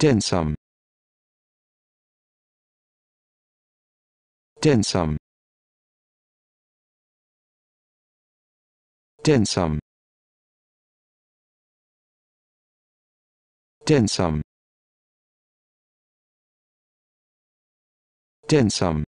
Densum. Densum. Densum. Densum. Densum.